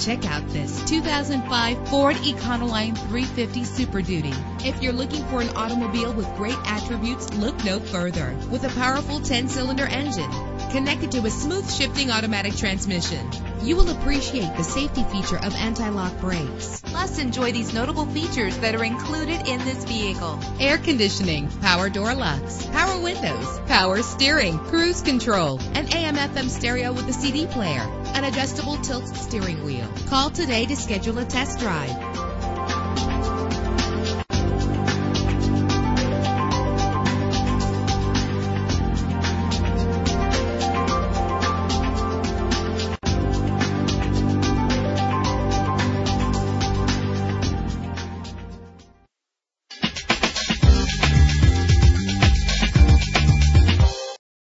Check out this 2005 Ford Econoline 350 Super Duty. If you're looking for an automobile with great attributes, look no further. With a powerful 10-cylinder engine connected to a smooth shifting automatic transmission, you will appreciate the safety feature of anti-lock brakes. Plus, enjoy these notable features that are included in this vehicle. Air conditioning, power door locks, power windows, power steering, cruise control, an AM FM stereo with a CD player, an adjustable tilt steering wheel. Call today to schedule a test drive.